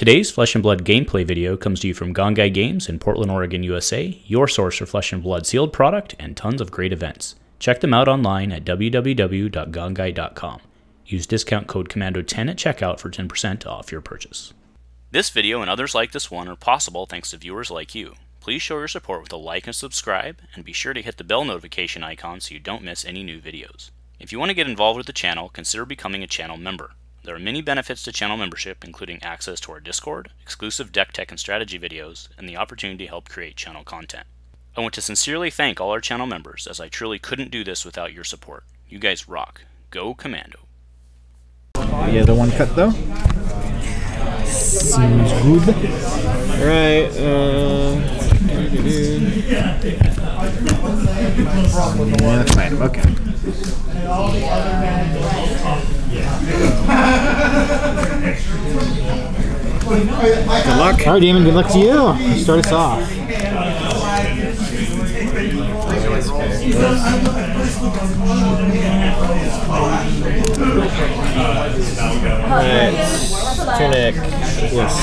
Today's Flesh and Blood gameplay video comes to you from Gongaii Games in Portland, Oregon, USA, your source for Flesh and Blood sealed product and tons of great events. Check them out online at www.gongaii.com. Use discount code Commando10 at checkout for 10% off your purchase. This video and others like this one are possible thanks to viewers like you. Please show your support with a like and subscribe, and be sure to hit the bell notification icon so you don't miss any new videos. If you want to get involved with the channel, consider becoming a channel member. There are many benefits to channel membership, including access to our Discord, exclusive deck tech and strategy videos, and the opportunity to help create channel content. I want to sincerely thank all our channel members, as I truly couldn't do this without your support. You guys rock. Go Commando. The other one cut though. Seems good. Right. Uh, Yeah, that's fine. Okay. good luck. All right, Damon. Good luck to you. Start us off. Right. Tunic. Yes.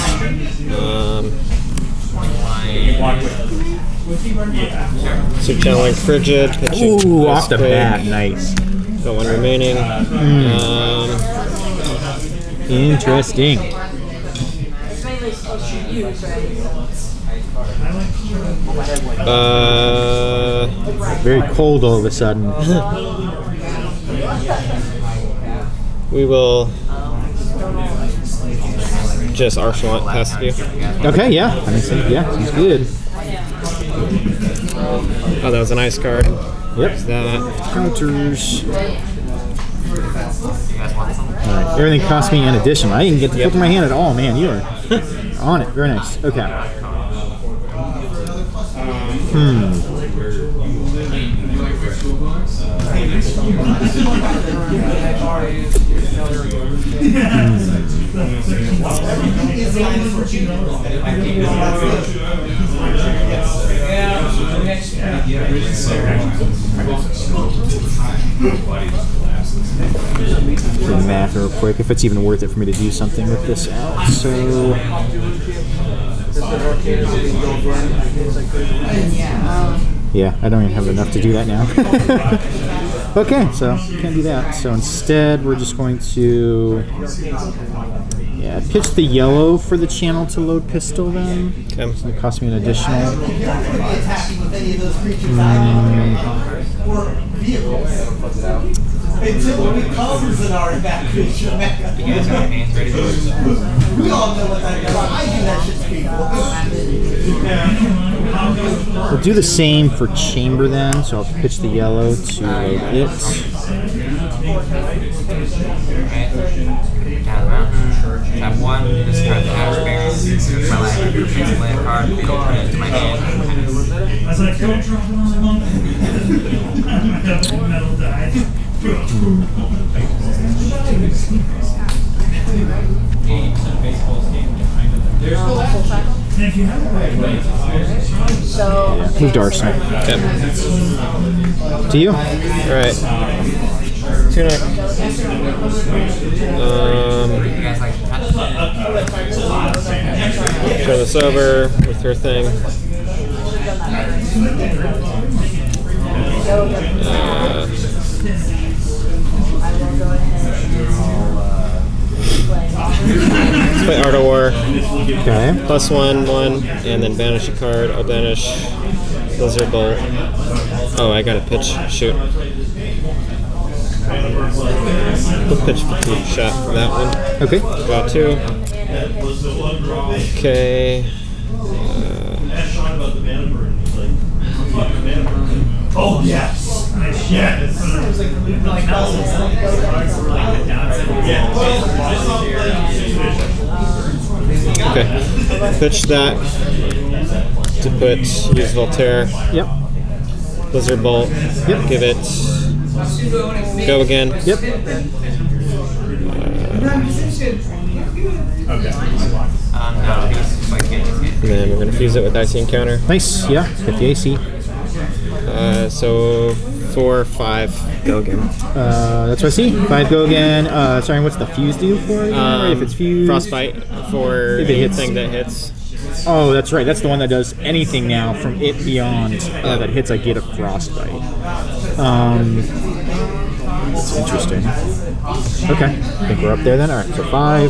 Um, so channeling frigid. Pitching Ooh, off the bat, nice. Got one remaining. Um, Interesting. uh, Very cold all of a sudden. we will just it past you. Okay, yeah. Makes sense. Yeah, seems good. Oh, that was an ice card. Yep. That. Counters. Alright, everything cost me an additional. I didn't get to flip my hand at all, man. You are on it. Very nice. Okay. Hmm. Do the math real quick if it's even worth it for me to do something with this out. So um, yeah, I don't even have enough to do that now. okay, so can't do that. So instead, we're just going to yeah pitch the yellow for the channel to load pistol. Then Okay. so it cost me an additional. Until it becomes an artifact creature. You guys got your hands ready? We all know what that is. I do that shit to people. We'll do the same for chamber then. So I'll pitch the yellow to it. Okay. Down the mountain. Tap one. Discard the ash bearing. My life. Place land card. Return it to my hand. I was like, don't drop it on the monkey. metal, metal died. And if you Move to Arsenal. Okay. To you. All right. Tunic. Um, You guys like to touch? turn this over with her thing. Uh, let's play Art of War. Okay. Plus one, one, and then banish a card. I'll banish Blizzard Bolt. Oh, I got a pitch. Shoot. We'll pitch fatigue shot for that one. Okay. Got two. Okay. Uh, oh, yes. Yes. Okay. Pitch that to put use Voltaire. Yep. Blizzard Bolt. Yep. Give it. Go again. Yep. No, he's like getting his And then we're gonna fuse it with Icy Encounter. Nice. Yeah. Get the AC. Uh, so four, five, go again. Uh, that's what I see. Five go again. Uh, sorry, what's the fuse do for? again? Right, if it's fused. Frostbite for If it hits. anything that hits. Oh, that's right. That's the one that does anything now from it beyond uh, that hits. I get a frostbite. Um, that's interesting. Okay, I think we're up there then. All right, so five.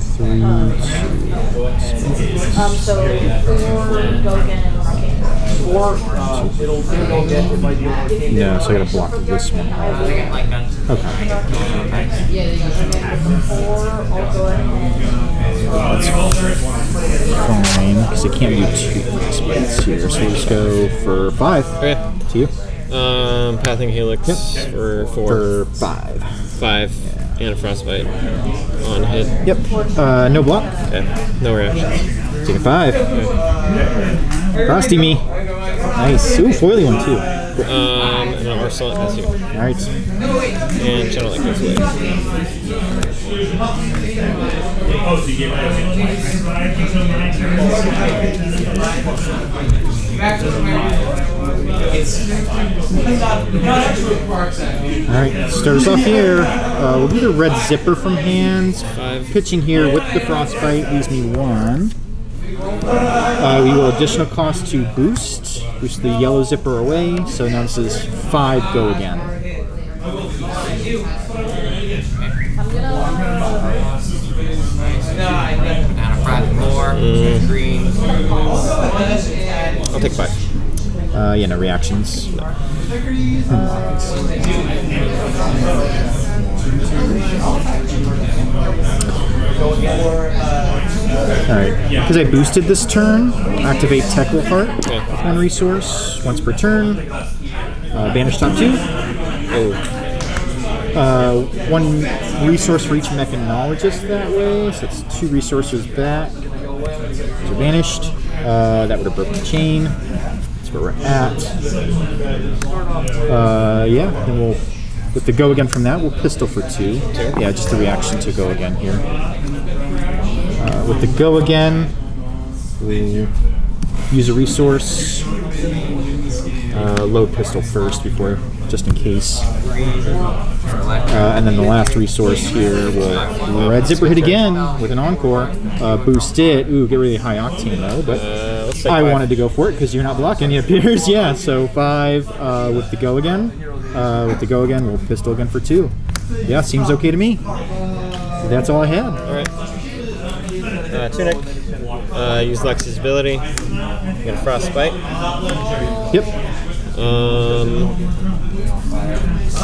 three, two. Um, so four go again and arcane. Or uh, it'll, it'll go arcane. No, so I got to block this one. Okay. Four, ahead Fine, because I can't do two spots here, so we'll just go for five. Okay. To you. Um, Pathing Helix Yep. for four, For five. five, and a Frostbite on hit. Yep. Uh, no block. Okay. No reaction. Take a five. Frosty me. Nice. Ooh, foily one too. Um, and an Arsenal has you. All right. And Channel Link goes away. Oh, so you gave it All right. Start us off here. Uh, we'll do the red zipper from hands. Five. Pitching here with the frostbite leaves me one. Uh, we will additional cost to boost. Boost the yellow zipper away. So now this is five go again. And a frat green. I'll take five. Uh, yeah, no reactions. Alright, because I boosted this turn, activate Teklo Heart Okay. one resource, once per turn. Uh, banish top two. Oh, Uh, one resource for each mechanologist that way, so it's two resources back. Those are banished. Uh, that would have broken the chain. That's where we're at. Uh, yeah, then we'll, with the go again from that, we'll pistol for two. Yeah, just the reaction to go again here. Uh, with the go again, we'll use a resource. Uh, load pistol first before, just in case. Uh, and then the last resource here will red zipper hit again with an encore. Uh, boost it. Ooh, get really high octane though, but uh, I wanted to go for it because you're not blocking. It appears, yeah. So five uh, with the go again. Uh, with the go again, we'll pistol again for two. Yeah, seems okay to me. That's all I had. Alright. Uh, Tunic. Uh, use Lex's ability. Get a Frostbite. Yep. Um,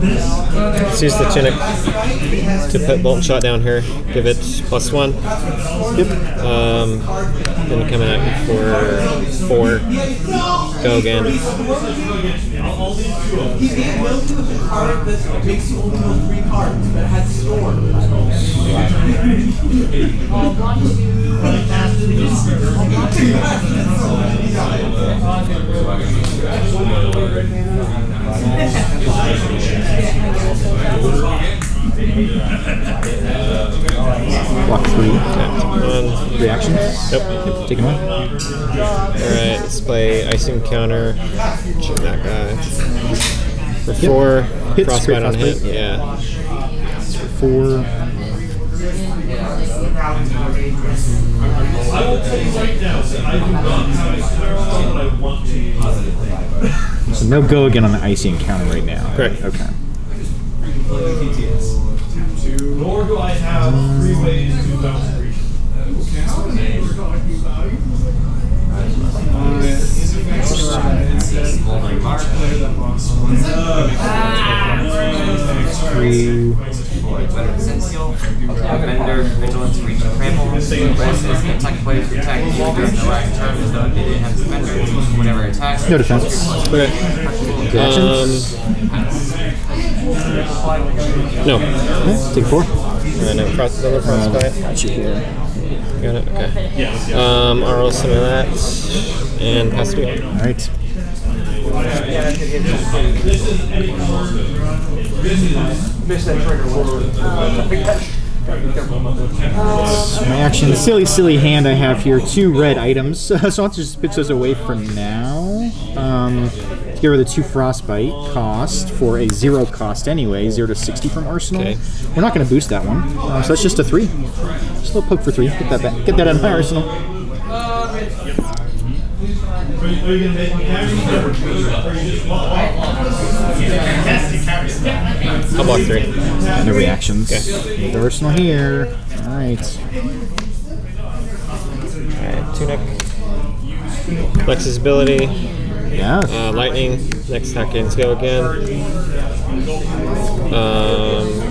let's use the Tunic to put Bolt and Shot down here. Give it plus one. Yep. Um, then come out for four. Go again. He gave no to the card that makes you only know three cards, but had stored. I'll block three. One. Reactions. Yep. Take him on. Alright, let's play Icy Encounter. Check that guy. For four. Hits, Frostbite great on hit. Yeah. Four. I will tell you right now that I do not have a scenario that I want to. So no go again on the icy encounter right now. Correct. Okay. Nor do I have three ways to bounce creatures. Smoldering Bark. Three. Better Sensial. Bender. Vigilance. Reach and Trample. Rest is attack players who attack you during the last turn as though they didn't have Defender. Whenever attacks. No defense. Okay. Reactions. Um, no. Okay, take four. And then frost, another frostbite. Got you here. Got it. Okay. Um, I'll roll some of that and pass it. All right. Miss that trigger. Uh, big catch. My action, silly, silly hand I have here. Two red items, so I'll just pitch those away for now. Um, get rid of the two frostbite cost for a zero cost anyway, zero to sixty from Arsenal. Okay. We're not going to boost that one, uh, so that's just a three. Just a little poke for three. Get that back. Get that out of my arsenal. Are you, are you gonna make me carry? Or you just I'll block three. And the reactions. Okay. The arsenal here. All right. Alright, tunic. Lex's ability. Yeah. Uh, lightning. Next attack ends go again. Um,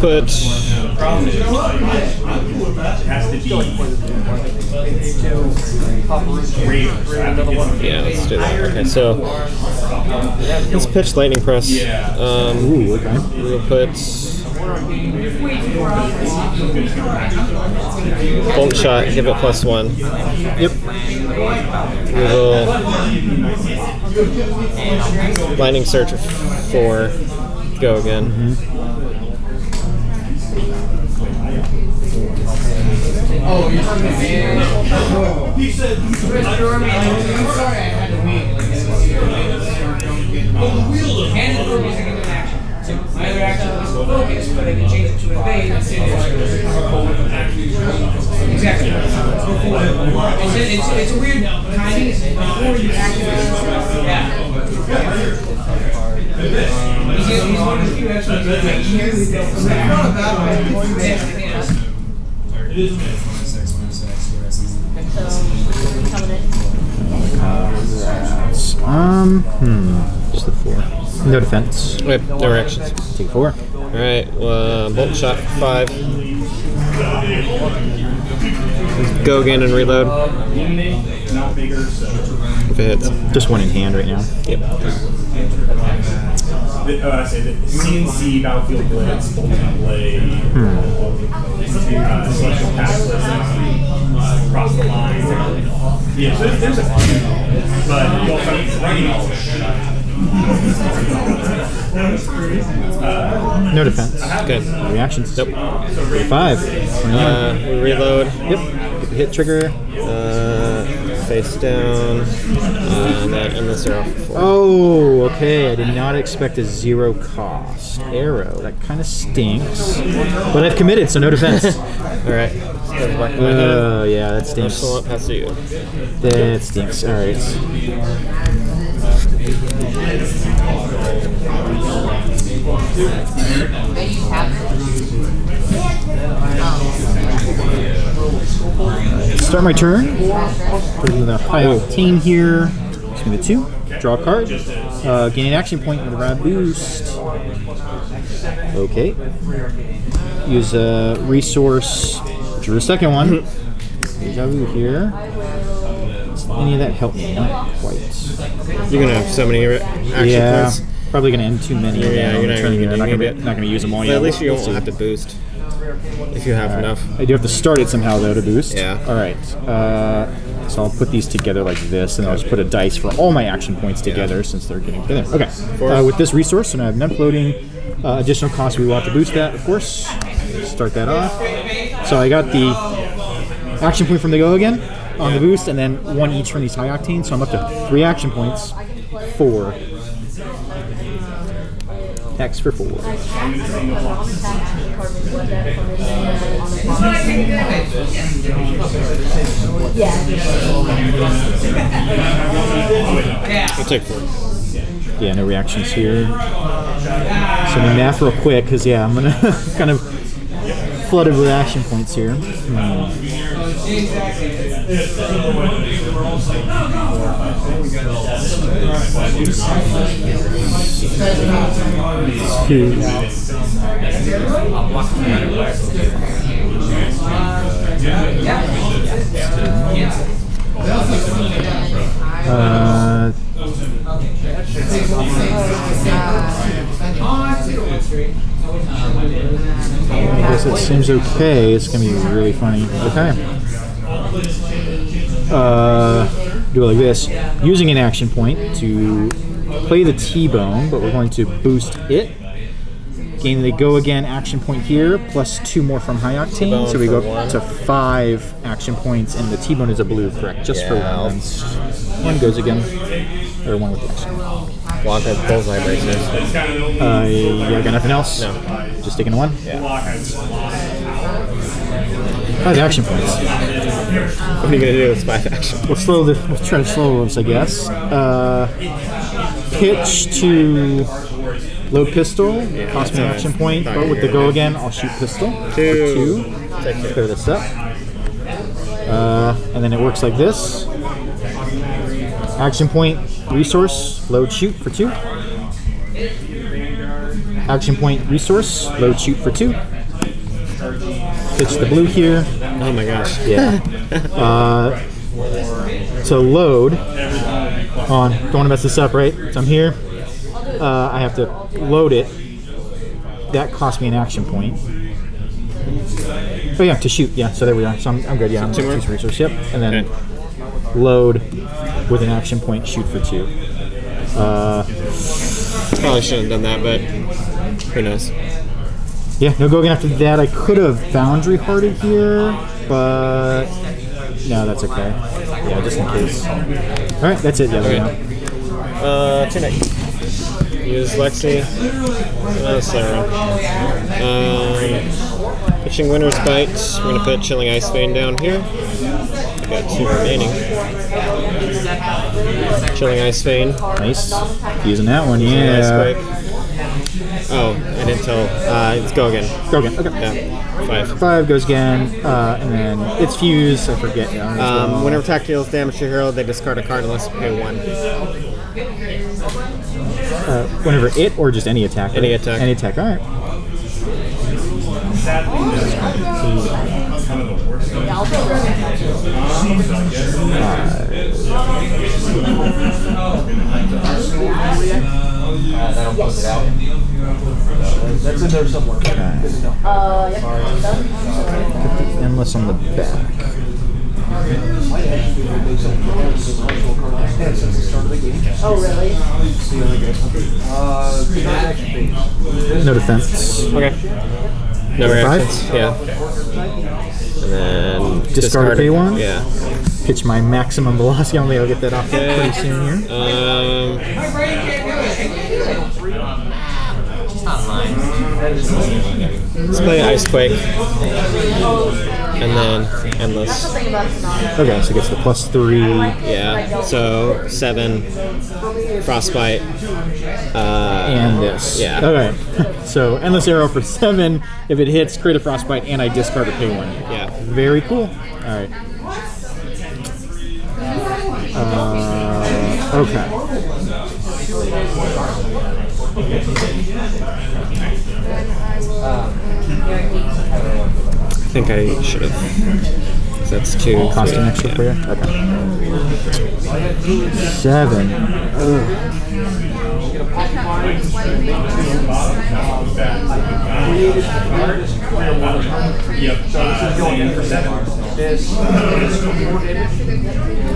put Yeah, let's do that. Okay, so let's pitch lightning press. Um, Ooh, okay. we'll put bolt shot. Give it plus one. Yep. We will lightning search four. Go again. Oh, he said, he's a man. I'm sorry, I had the wheel. And for music into action. So my other action was focus, but I can change it to evade and say Exactly. Before. It's, it's, it's a weird timing. It's before you activate. Yeah. He's, he's one of the few actually. Like, years ago from that. Yeah. So, Um, hmm. Just the four. No defense. Okay, no reactions. Take four. Alright, uh, bolt shot five. Go again and reload. If it hits. Just one in hand right now. Yep. The, uh, I say the CNC Battlefield Blitz, Bolton Blade, uh, Special Pass List, uh, Cross the Line. Yeah, so there's, there's a few, but you also have writing all uh, No defense. Okay. Reactions. Nope. Five. Uh, we reload. Yep. Get the hit trigger. Uh, face down. Uh, and that and this are off for four. Oh, okay. I did not expect a zero cost arrow. That kind of stinks. But I've committed, so no defense. Alright. Goes back to. Oh, yeah, that stinks. Excellent. You. That stinks. All right. Start my turn. Put in the high octane here. Just give me the two. Draw a card. Uh, gain an action point with a rad boost. Okay. Use a resource. Drew the second one. Deja vu here. Does any of that help me? Not quite. You're gonna have so many action Yeah. points. Probably gonna end too many. Yeah, you're not gonna Not gonna, not gonna use them all But yet. at least you We'll don't have to boost if you have enough. I do have to start it somehow though to boost. Yeah. All right. Uh, so I'll put these together like this, and I'll just put a dice for all my action points together since they're getting together. Okay. Uh, with this resource, and I have none floating. Uh, additional cost, we will have to boost that, of course. Start that off. So I got the action point from the go again on the boost, and then one each from these high octane. So I'm up to three action points. Four. X for four. I'll take four. Yeah, no reactions here. So the math real quick, because yeah, I'm gonna kind of flooded with action points here. Hmm. Two. Uh, I guess it seems okay. It's gonna be really funny. Okay. Uh, do it like this. Using an action point to play the T-bone, but we're going to boost it. Gain the go again action point here, plus two more from high octane. So we go up to five action points, and the T-bone is a blue, correct? Just for Yeah, one. One goes again, or one with the action. Block that bullseye bracers. Uh, yeah, got nothing else? No. Just taking a one? Five action points. What are you gonna do with five action? We'll slow the. We'll try to slow those, I guess. Uh, pitch to load pistol. yeah, cost me an that's action point, fine. but with the go again, I'll shoot pistol. for Two. two. Take two. Clear this up. Uh, and then it works like this. Action point, resource, load shoot for two. Action point, resource, load shoot for two. Pitch the blue here. Oh my gosh. Yeah. uh, so load on. Don't want to mess this up, right? So I'm here. Uh, I have to load it. That cost me an action point. Oh yeah, to shoot. Yeah. So there we are. So I'm, I'm good. Yeah. I'm two resource. Yep. And then Okay. load with an action point. Shoot for two. Uh, Probably shouldn't have done that, but who knows? yeah. No go again after that. I could have boundary hearted here, but no, that's okay. Yeah, just in case. All right, that's it. Yeah. Okay. Uh, Tunic. Use Lexi. Uh, Sarah. Um, pitching Winter's Bite. We're gonna put Chilling Ice Vein down here. We got two remaining. Chilling Ice Vein. Nice. Using that one, yeah. Quake. Oh, I didn't tell. Uh, let's go again. Go again. Okay. Yeah, five. Five goes again, uh, and then it's fused. I forget. Yeah, as well. Um, whenever attack deals damage to a hero, they discard a card unless you pay one. uh, whenever it or just any attack. Any right? attack. Any attack. All right. That's in there somewhere. Good to know. Uh, yep. Done. Endless on the back. I actually made some progress in virtual card and since the start the game. Oh, really? See how they go. Uh, the action phase. No defense. Okay. No Five? reactions. Yeah. And then Discard a pay one? Yeah. Pitch my maximum velocity. Only I'll get that off pretty soon here. Um, It's not mine. let's play Ice Quake. And then Endless. Think about Sonata. Okay, so it gets the plus three. Yeah. So seven. Frostbite. Uh, And this. Yeah. Okay. so endless arrow for seven. If it hits, create a frostbite, and I discard a pay one. Yeah. Very cool. All right. Uh, okay. I think I should have. That's two. Cost an three. extra for you? Okay. Seven. Ugh. created artist career one time. Yep. So this is going in for seven. This is four damage.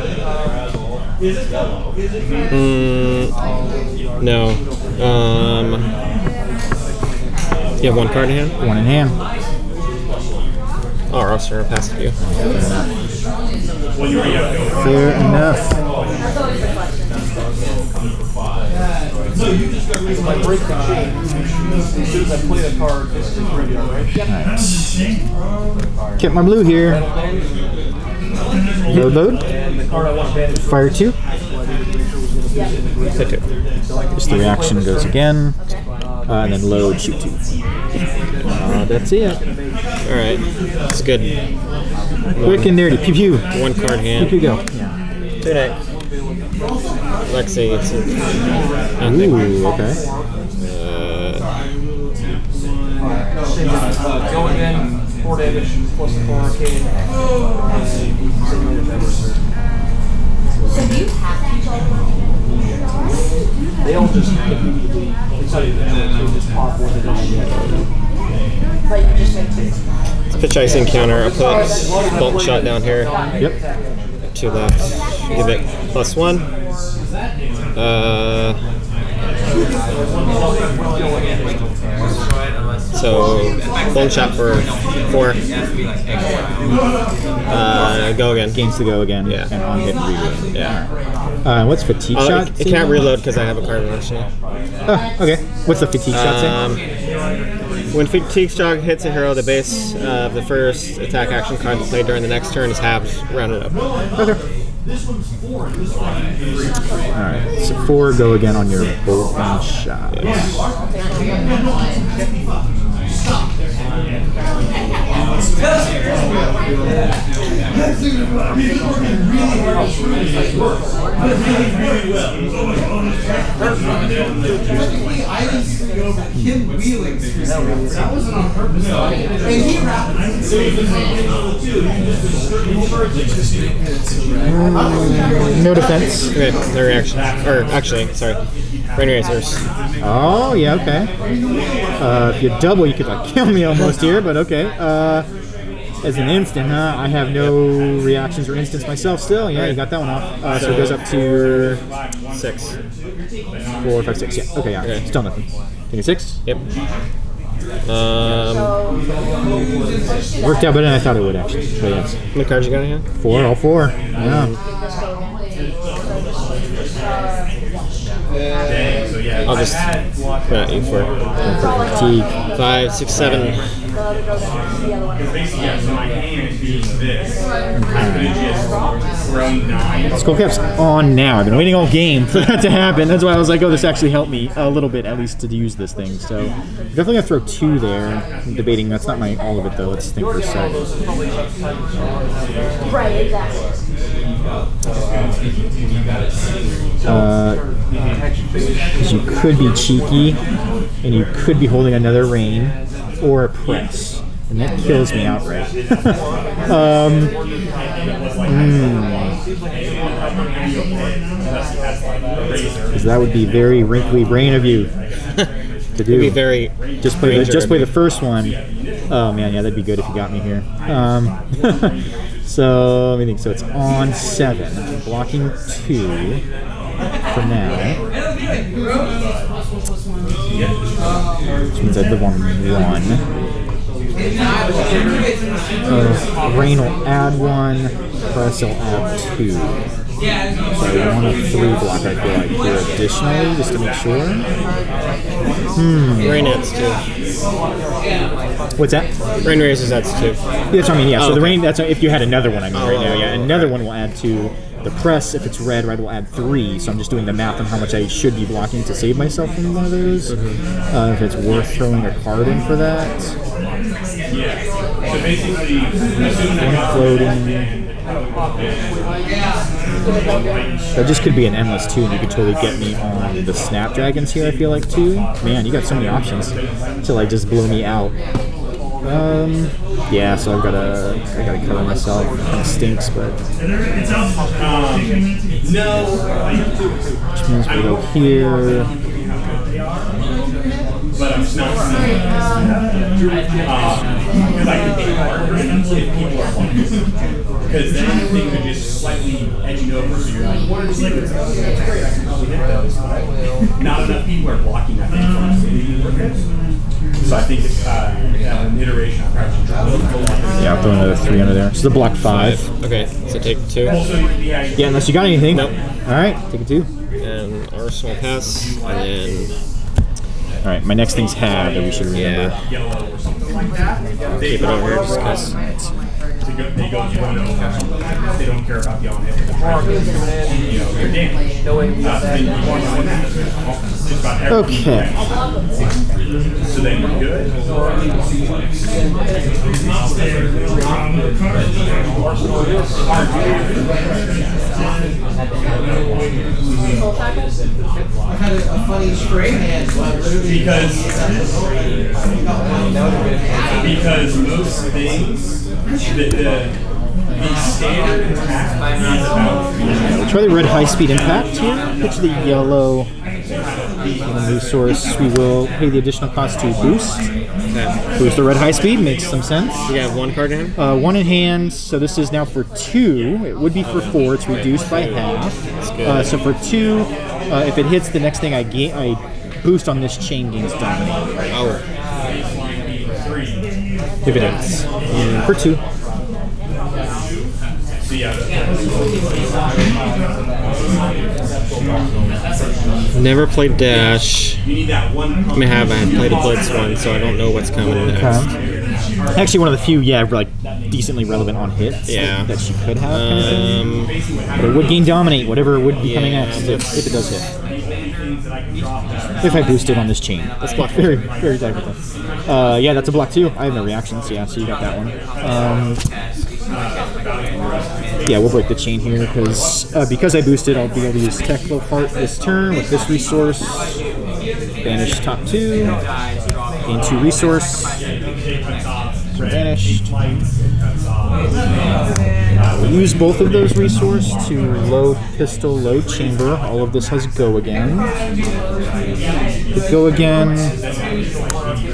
Mm, no. Um, you have one card in hand? One in hand. Oh, roster, I'll pass it to you. Fair enough. my break the chain. As soon as I play the card, this is graveyard, right? Nice. Kept my blue here. Load, load. And the card I want to ban is Fire two. Hit two. Just the reaction goes again. Uh, and then load, shoot two. Uh, that's it. Alright. It's good. Quick and dirty. Pew pew. One card hand. Pew pew hand. go. Two night. Lexi, it's nothing. Ooh, okay. Uh, going in, four damage plus the four arcane. Just immediately, it's not just pop one of them. But you just make two. pitch icy encounter. I'll put bolt shot down here. Yep. Two left. Give it plus one. Uh, so bolt shot for four. Uh, go again. Games to go again. Yeah. And on hit and reload. Yeah. Uh, what's fatigue Oh, shot? it, it can't reload because I have a card in rush. Oh, okay. What's the fatigue shot say? Um, when Fatigue shot hits a hero, the base of the first attack action card played during the next turn is halved, rounded up. Okay. Alright, so four go again on your bolt and shot. No defense. Okay, no reaction. Or actually, sorry, Rain Razors. Oh, yeah, okay. Uh, if you double, you could like kill me almost here, but okay. Uh, as an instant, huh? I have no reactions or instants myself still. Yeah, you got that one off. Uh, so it goes up to your Six. four, five, six. Yeah, okay, yeah. Okay. Still nothing. Take a six. Yep. Um, Worked out better than I thought it would, actually. But yes. how many cards you got in hand? Four, all four. Yeah. I'll just put out you for Five, six, seven. Basically, yeah, so my hand being this, just throw nine. Skull Cap's on now. I've been waiting all game for that to happen. That's why I was like, oh, this actually helped me a little bit, at least, to use this thing. So definitely gonna throw two there. I'm debating. That's not my all of it though. Let's think for a second. Right, exactly. Uh, because you could be cheeky, and you could be holding another rain or a press, and that kills me outright. um, Because that would be very wrinkly brain of you to do. Be very just play the, just play the first one. Oh man, yeah, that'd be good if you got me here. Um, so let me think. So it's on seven, blocking two for now, which means I live on one. Uh, rain will add one, press will add two. So I want a three block. I feel like here additionally, just to make sure. Rain adds two. What's that? Rain Razors adds two. That's what I mean. Yeah. Oh, so the okay. rain. That's if you had another one. I mean, right now. Oh, Yeah, another one will add two. The press, if it's red, red will add three. So I'm just doing the math on how much I should be blocking to save myself from one of those. Uh, if it's worth throwing a card in for that. So basically, One floating. That just could be an endless two, and you could totally get me on the Snapdragons here. I feel like too. Man, you got so many options to like just blow me out. Um, yeah, so I've gotta, I gotta cover myself. Of stinks, but no. which means we go here. But I'm not Because could people then things are just slightly edging over. So you're like, it? I can probably hit those. Not enough people are blocking that. So I think it's uh, an iteration of probably Yeah, I'll throw another three under there. So the block five. Okay, so take two. Yeah, Yeah, unless you got anything. Nope. All right, take a two. And Arsenal pass. And then All right, my next thing's had that we should remember. yeah, yellow or something like that. They keep it over here just because. to go, they go to one of They don't care about the on hit. You know, they're damaged. Then you want to win that. Just about everything. Okay. So then you're good. I had a, a funny straight hand. Because because most things the, the the standard attack is about Try the red high speed impact here. Pitch the yellow yellow resource. We will pay the additional cost to boost. Okay. Boost the red high speed makes some sense. You have one card in hand? Uh, one in hand, so this is now for two. It would be for four. It's reduced by half. Uh, so for two, uh, if it hits, the next thing I gain, I boost on this chain gains dominate. Oh, If it hits, Mm, for two. So yeah. never played Dash. You need. I may have. I had played a Blitz one, so I don't know what's coming next. Actually, one of the few, yeah, like decently relevant on hits that- Yeah. that, she could have. Kind of. Um, But it would gain dominate, whatever would be coming Yeah, next, if, if it does hit. things that I can drop that. If I boosted on this chain. let's block Very, very technical. Uh, yeah, that's a block too. I have no reactions, yeah, so you got that one. Um, yeah, we'll break the chain here because uh, because I boosted, I'll be able to use Teklo Heart this turn with this resource. Banish top two. Gain two resource. So banished. We'll use both of those resource to load pistol, load chamber. All of this has go again. The go again.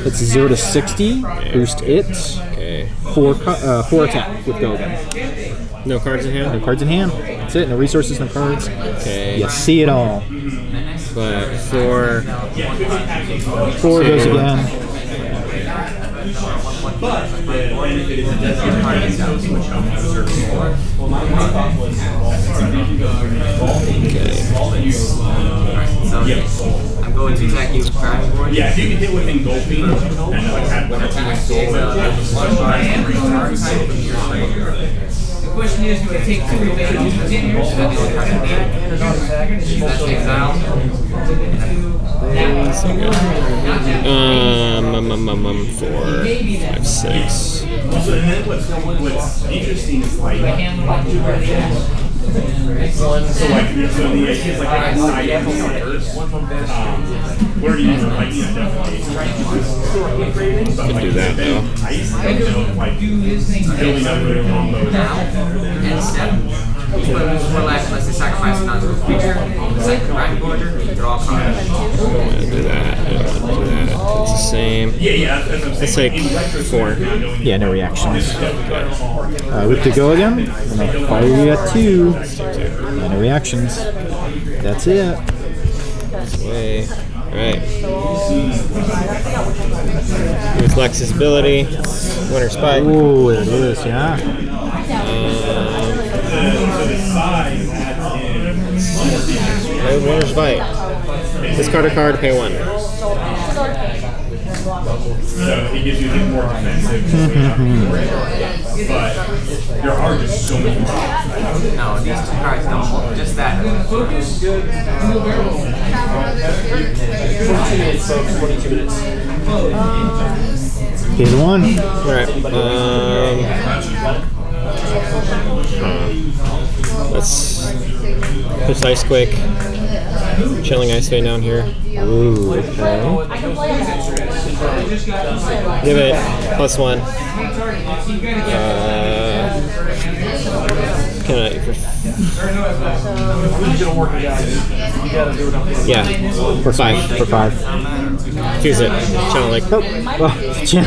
It's zero to sixty. Boost it. okay. Four uh, four attack with go again. No cards in hand? No cards in hand. That's it. No resources, no cards. Okay. You see it all. But for Four goes again. But the benefit is it does give cards out, which helps with service. So I'm going to attack you with Dragon Board. Yeah, if you can hit with engulfing and like have one or two installed, The question is, do I take two advantage and continue? That's exile. um, um, um, um, um four, five, six. So and then what's what's interesting is like so like so the idea is like I decide on first. Um, where do you like you know definitely but like do that, then though. I used to think of like Do his thing. building up good combos. And step. But before last, unless they sacrifice a non-total creature, second Dragon Board, draw a card. I'm gonna do that. I don't wanna do that. It's the same. Yeah, yeah, that's what I'm saying. Let's take four. Yeah, no reactions. Uh, with to go again. And I'll fire you at two. Yeah, no reactions. That's it. Way. Alright. Reflexes ability. Winter Spike. Oh, there it is, yeah. Play Winter Spike. Discard a card, pay one. So it gives you the more defensive. but there are just so many more. No, these two cards don't. Just that. Focus. Forty-two minutes, folks. Forty-two minutes. Here's one. Alright. Um, let's pitch Ice Quake. Chilling Icevein down here. Ooh, okay. Give it plus one. Uh, can I? Yeah, for five. For five. Fuse it. Channel like. Oh, oh, yeah.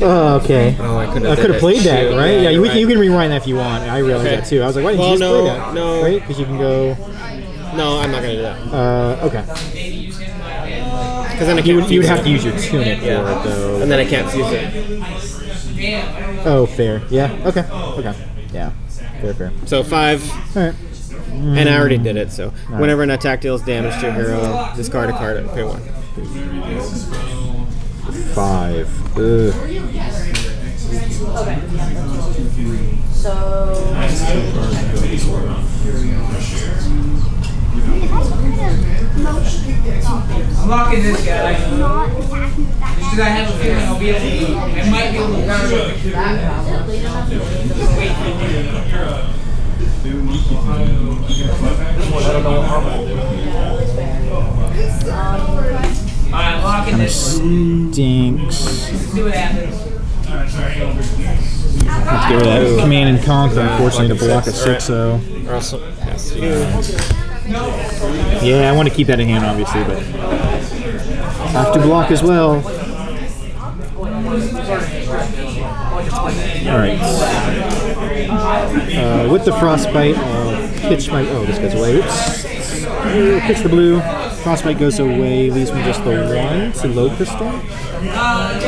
Oh, okay. Oh, I could I have. could have played that, right? Yeah, you, right. you can rewind that if you want. I realized Okay. that too. I was like, why didn't Well, you just no, play that? no. Right? Because you can go. No, I'm not gonna do that. Uh, okay. Because then I can't. You would, you would have it. to use your tunic Yeah. for it, though. And then I can't fuse it. Oh, fair. Yeah. Okay. Okay. Yeah. Fair. Fair. So five. All right. And I already did it, so whenever an attack deals damage to a hero, discard a card and pay one. Five. Ugh. I'm locking this guy. Just because I have a feeling I'll be able to, I might be able to counter Alright, locking Kind of this. stinks. See what happens. Let's get rid of that command and conquer. Unfortunately, to block a six, so Or also pass to you. yeah, I want to keep that in hand, obviously, but have to block as well. All right. Uh, with the frostbite, I'll pitch my. Oh, this goes away. Oops. Uh, Pitch the blue. Frostbite goes away. Leaves me just the one to low. Uh,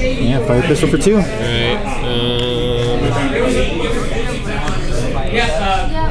yeah, fire crystal for two. Alright, um,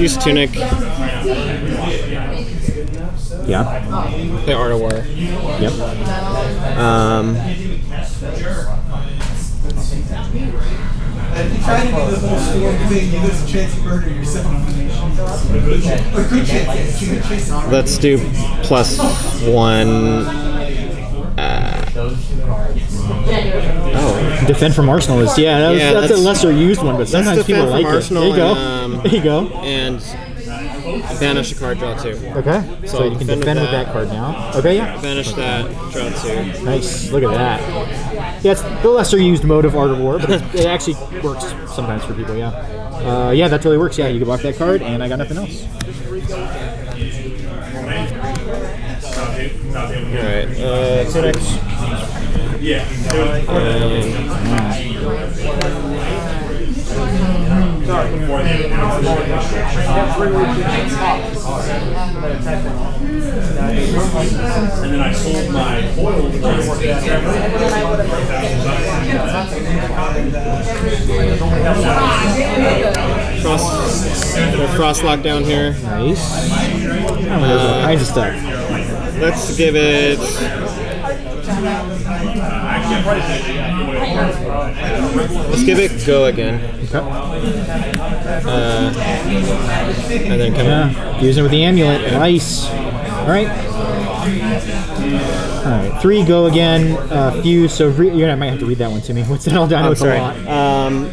use Tunic, Yeah. play Art of War. Yep. Um, If you try to do the whole storm thing, you lose a chance to murder yourself. A good chance, yeah, you can let's do plus one. Uh, oh, Defend from Arsenal is yeah. That was, Yeah, that's, a lesser used one, but sometimes people like Arsenal it. There you go. and, um, there you go. and banish a card, draw two. Okay. So, So you can defend defend with with that that. card now. Okay, yeah. Banish that, draw two. Nice. Look at that. Yeah, it's the lesser used mode of Art of War, but it actually works sometimes for people. Yeah. Uh, yeah, that totally works. Yeah, you can block that card, and I got nothing else. Alright, uh, Tunic. Yeah. And then I sold my foil. Frost, little frost lock down here. Nice. Oh, there's all kinds of stuff. Let's give it. Let's give it go again. Okay. Uh, and then come Yeah. Using it with the amulet. Nice. All right. All right. Three go again. Uh, fuse. So re- you might have to read that one to me. What's that all down? I'm it's sorry. a lot. Um,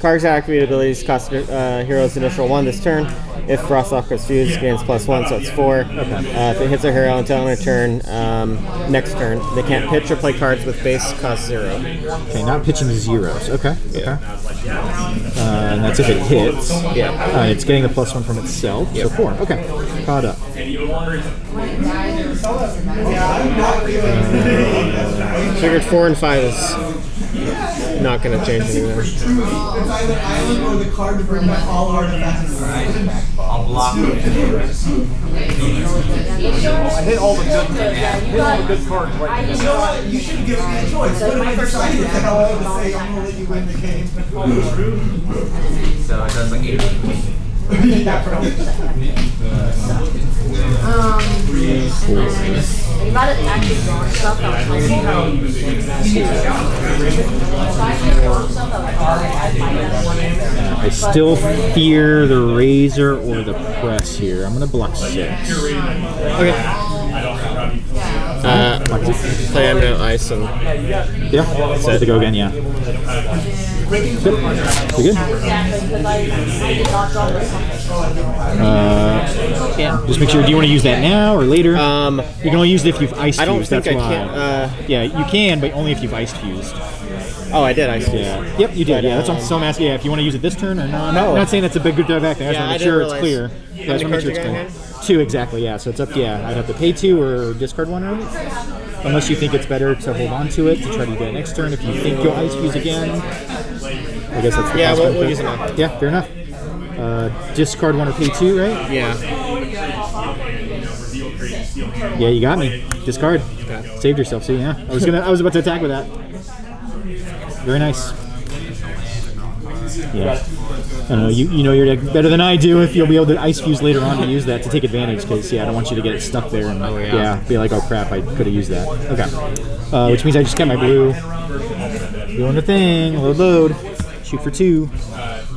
Cards activate abilities cost uh, heroes initial one this turn. If Frostlock is fused, gains plus one, so it's four. Uh, if it hits a hero until their turn, um, next turn, they can't pitch or play cards with base cost zero. Okay, not pitching zeros. Okay. Okay. Uh, and that's if it hits. Yeah. Uh, it's getting the plus one from itself. So four. Okay. Caught up. Figured four and five is not going to change anything. It's either island or the card to bring back all artifacts. I'll block I hit all the good, hit all the good cards right You know what? You should give me a choice. What if I decide to hell I would say I'm gonna let you win the game? So it does like 18. Yeah, probably. Um, you might have actually drawn stuff that was I still fear the razor or the press here. I'm gonna block six. Okay. Uh, play Eminent Ice and Yeah. Set to go again. Yeah. Good. You good? Uh, yeah. Just make sure. Do you want to use that now or later? Um, you can only use it if you've iced I don't fused. think that's I why. can. Uh, yeah, you can, but only if you've iced fused. Oh, I did ice fuse. Yeah. Yep, you did. But, yeah, that's what I'm, um, so I'm asking. Yeah, if you want to use it this turn or not. No. I'm not saying that's a big good drive back there. I just Yeah, want to make sure it's clear. Yeah, I just want to make sure it's clear. Two exactly. Yeah. So it's up. Yeah, I'd have to pay two or discard one of it. Unless you think it's better to hold on to it to try to get it next turn. If you think you'll ice fuse again, I guess that's the Yeah, we'll- we'll use it now. Yeah, fair enough. Uh, discard one or pay two, right? Yeah. Yeah, you got me. Discard. Saved yourself. See, yeah. I was gonna. I was about to attack with that. Very nice. Yeah. I don't know. You, you know your deck better than I do. If you'll be able to ice fuse later on to use that to take advantage, because yeah, I don't want you to get it stuck there and yeah. yeah. be like, oh crap, I could have used that. Okay. Uh, which means I just get my blue. Doing the thing. Load, load. Shoot for two.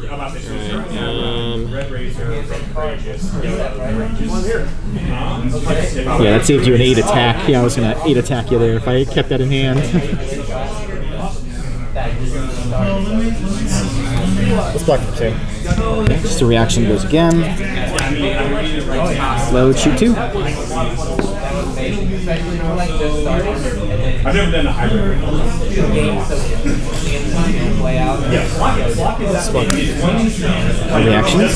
Um, Yeah, that saved you an eight attack. Yeah, I was gonna eight attack you there if I kept that in hand. let's block for two. Okay, just a reaction goes again. Load, shoot two. I've never done a hybrid. Reactions.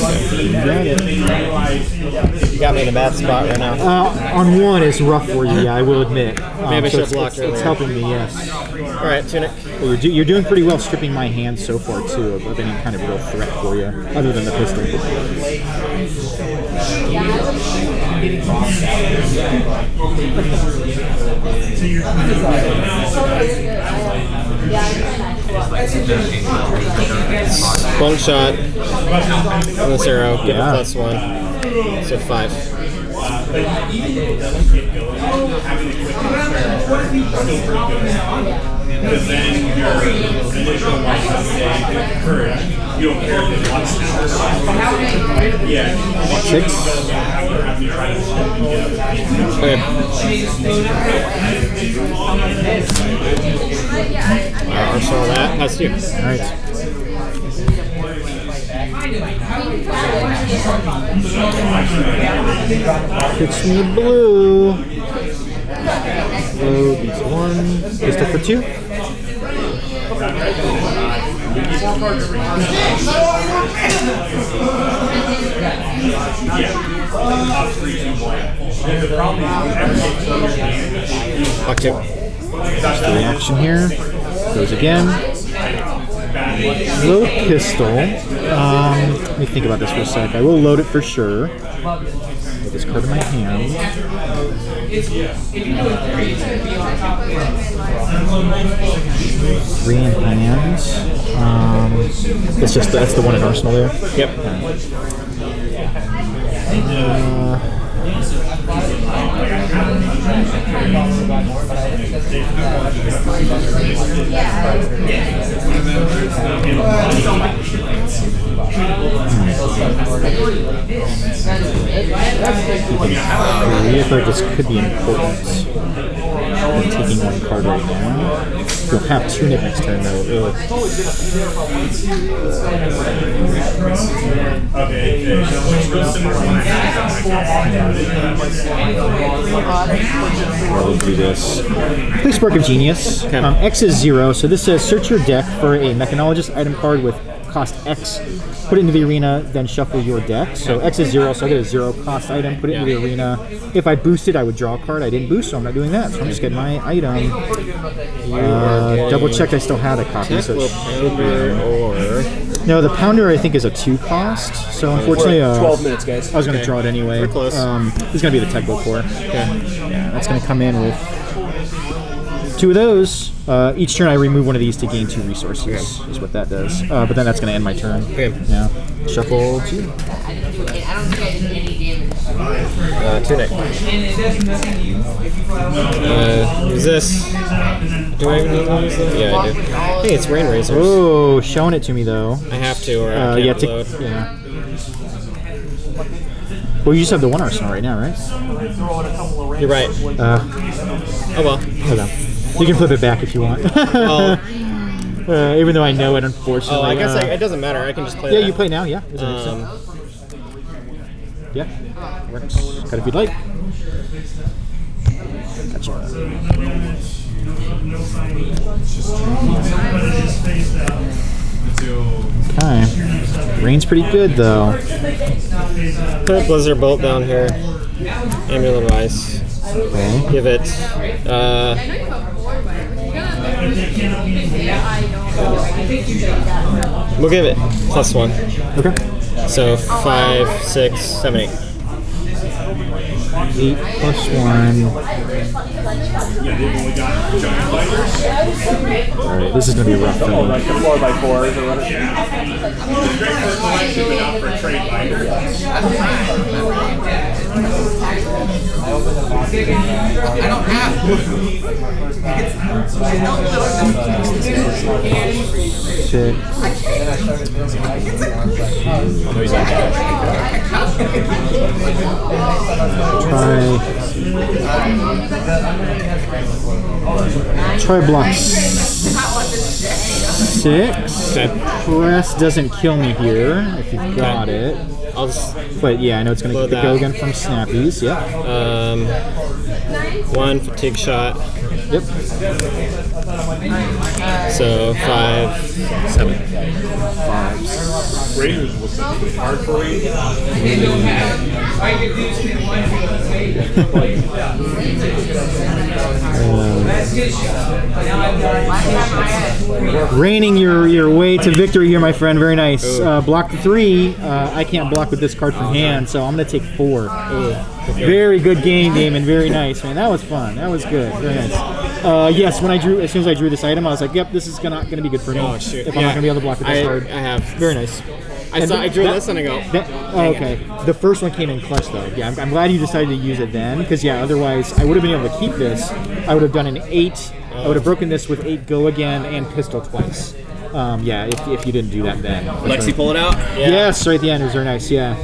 You got me in a bad spot right now. Uh, on one it's rough for you, yeah, I will admit. Um, Maybe I so should've it's, blocked it's, it's helping me, yes. All right, tunic. But you're, do, you're doing pretty well stripping my hand so far, too, of, of any kind of real threat for you, other than the pistol. One shot on this arrow. Give Yeah. a plus one. So five. Because then your initial one day courage, you don't care if it's lots of Yeah. Six. Okay. Arsenal that. That's you. Alright. Pitch me the blue. Load these one. Pistol for two. Fuck. Just the reaction here. Goes again. Load pistol. Um, let me think about this for a sec. I will load it for sure. With this card in my hand. Three in hand. Um, it's just that's the one in arsenal there. Yep. Uh, I feel like this could be important. I'm taking one card right now. You'll have Tunic next turn though. Ugh. Okay, okay. To I I'll do this. Play Spark of Genius. Um, X is zero, so this says search your deck for a Mechanologist item card with cost X. Put it into the arena, then shuffle your deck. So X is zero, so I get a zero cost item. Put it into the arena. If I boosted, I would draw a card. I didn't boost, so I'm not doing that. So I'm just getting my item. Uh, double checked, I still had a copy. So it Pounder or no, the pounder I think is a two cost. So unfortunately, uh, 12 minutes, guys. I was going to Okay. draw it anyway. We're close. Um, this is going to be the Teklo core. okay. Yeah, that's going to come in with two of those. Uh, each turn, I remove one of these to gain two resources. Is what that does. Uh, but then that's going to end my turn. Okay. Yeah. Shuffle two. I didn't do it. I don't think I did any damage. Uh, tunic. And it does nothing to you if you fly over. Uh, use this. Do I even need to use that? Yeah, I do. Hey, it's rain razors. Oh, showing it to me though. I have to, or I Uh, can't yeah, upload. tick, yeah. Well, you just have the one arsenal right now, right? You're right. Uh, Oh well. hold on. You can flip it back if you want. uh, even though I know it, unfortunately. Oh, I guess uh, I, it doesn't matter. I can just play Yeah, that. you play now. Yeah. Um. Yeah. Works. Cut if you'd like. Gotcha. Okay. Rain's pretty good though. put a blizzard bolt down here. Amulet of ice. Okay. Give it. Uh, we'll give it plus one. Okay. So five, six, seven, eight. Eight plus one. Alright, this is gonna be rough for me. Like the 4 by 4s or whatever. collection, but not for a trade binder. Six. Try. Try block six. Press doesn't kill me here if you've got it. I'll just But yeah, I know it's gonna go again from snappies. Yep. um, one fatigue shot. Yep. So five, seven. Raiders was hard for you. I could do this in one field. That's good shot. Now I've done. Raining your your way to victory here, my friend. Very nice. Uh, block three. Uh, I can't block with this card from hand, so I'm gonna take four. Very good game, Damon. Very nice, man. That was fun. That was good. Very nice. Uh, yes, when I drew, as soon as I drew this item, I was like, "Yep, this is gonna gonna be good for me." Oh shoot! If I'm not gonna be able to block with this I, card. I have. Very nice. I And saw. I drew that- this and I go. That, oh, okay. The first one came in clutch though. Yeah, I'm, I'm glad you decided to use it then, because yeah, otherwise I would have been able to keep this. I would have done an eight. I would have broken this with eight go again and pistol twice. Um, yeah, if, if you didn't do that then. Lexi, pull it out. Yes, right at the end. It was very nice. Yeah.